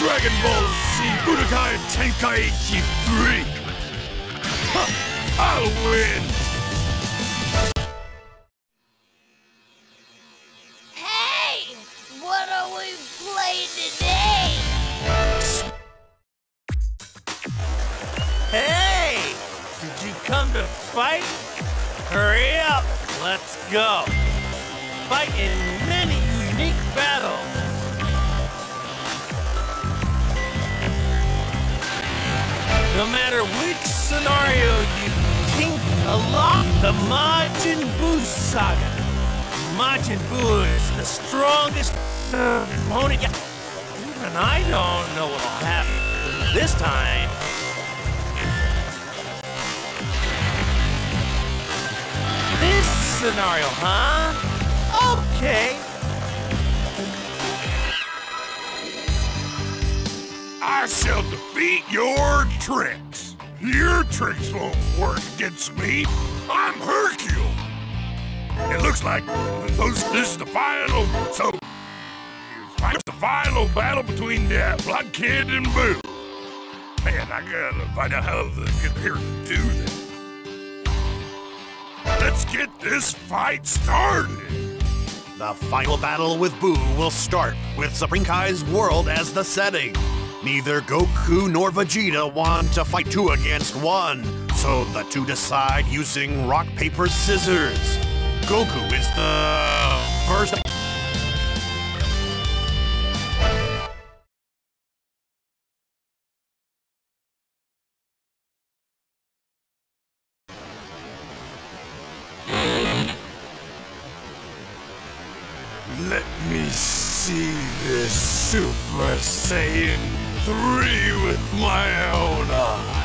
Dragon Ball Z Budokai Tenkaichi 3! Ha! I'll win! No matter which scenario you kink along the Majin Buu saga. Majin Buu is the strongest opponent yet. Even I don't know what'll happen this time. This scenario, huh? Okay. I shall defeat your tricks. Your tricks won't work against me. I'm Hercule. It looks like this is the final, so it's the final battle between the Blood Kid and Buu. Man, I gotta find out how to get here to do this. Let's get this fight started. The final battle with Buu will start with Supreme Kai's world as the setting. Neither Goku nor Vegeta want to fight two against one, so the two decide using rock, paper, scissors. Goku is the first. Let me see this Super Saiyan 3 with my own eyes.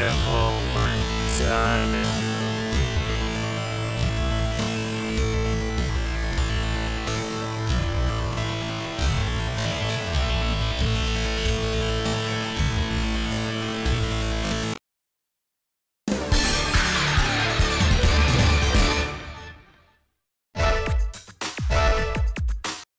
Have over time